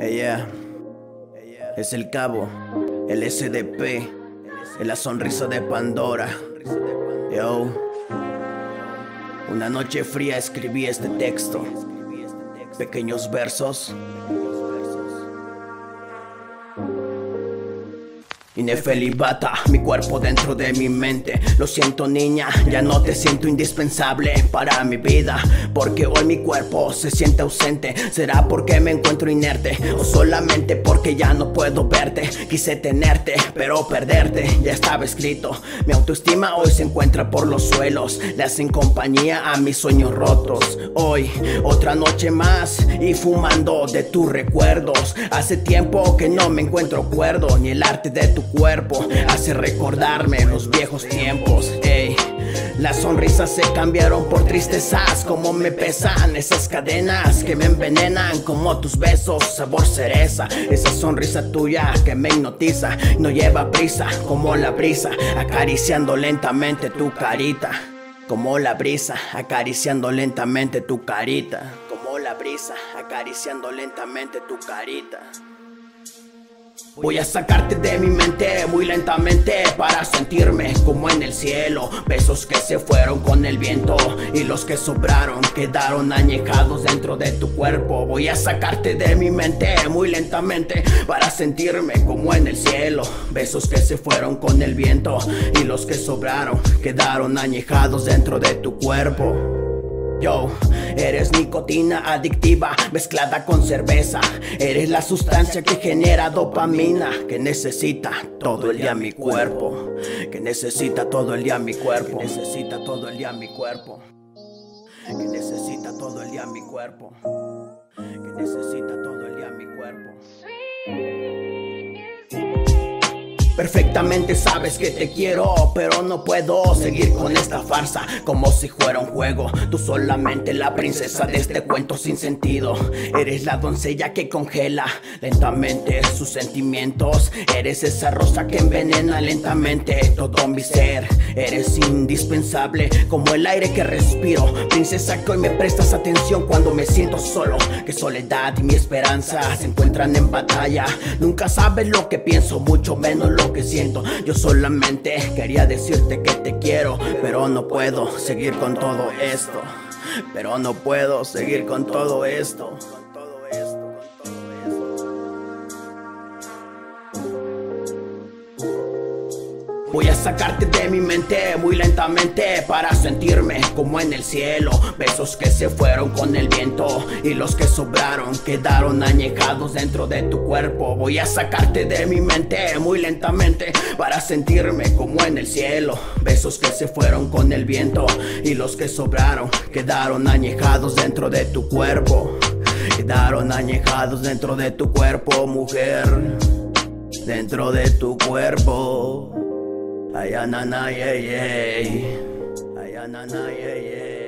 Ella es el cabo, el SDP, es la sonrisa de Pandora. Yo, una noche fría escribí este texto, pequeños versos Inefelibata, mi cuerpo dentro de mi mente. Lo siento, niña, ya no te siento indispensable para mi vida. Porque hoy mi cuerpo se siente ausente. ¿Será porque me encuentro inerte? O solamente porque ya no puedo verte. Quise tenerte, pero perderte ya estaba escrito. Mi autoestima hoy se encuentra por los suelos. Le hacen compañía a mis sueños rotos. Hoy, otra noche más y fumando de tus recuerdos. Hace tiempo que no me encuentro cuerdo, ni el arte de tu cuerpo hace recordarme los viejos tiempos. Las sonrisas se cambiaron por tristezas, como me pesan esas cadenas que me envenenan, como tus besos, sabor cereza. Esa sonrisa tuya que me hipnotiza, no lleva prisa, como la brisa, acariciando lentamente tu carita. Como la brisa, acariciando lentamente tu carita. Como la brisa, acariciando lentamente tu carita. Voy a sacarte de mi mente muy lentamente para sentirme como en el cielo. Besos que se fueron con el viento y los que sobraron quedaron añejados dentro de tu cuerpo. Voy a sacarte de mi mente muy lentamente para sentirme como en el cielo. Besos que se fueron con el viento y los que sobraron quedaron añejados dentro de tu cuerpo. Yo, eres nicotina adictiva mezclada con cerveza. Eres la sustancia que genera dopamina que necesita todo el día mi cuerpo. Que necesita todo el día mi cuerpo. Que necesita todo el día mi cuerpo. Que necesita todo el día mi cuerpo. Que necesita todo Perfectamente sabes que te quiero, pero no puedo seguir con esta farsa como si fuera un juego. Tú solamente la princesa de este cuento sin sentido. Eres la doncella que congela lentamente sus sentimientos. Eres esa rosa que envenena lentamente todo mi ser. Eres indispensable como el aire que respiro. Princesa que hoy me prestas atención cuando me siento solo. Que soledad y mi esperanza se encuentran en batalla. Nunca sabes lo que pienso, mucho menos lo que siento. Yo solamente quería decirte que te quiero, pero no puedo seguir con todo esto. Pero no puedo seguir con todo esto. Voy a sacarte de mi mente muy lentamente para sentirme como en el cielo. Besos que se fueron con el viento y los que sobraron quedaron añejados dentro de tu cuerpo. Voy a sacarte de mi mente muy lentamente para sentirme como en el cielo. Besos que se fueron con el viento y los que sobraron quedaron añejados dentro de tu cuerpo. Quedaron añejados dentro de tu cuerpo, mujer. Dentro de tu cuerpo. Ay, na, yeah, yeah. Ay, na, yeah, yeah.